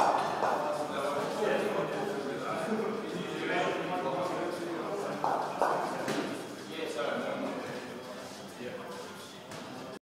Amém.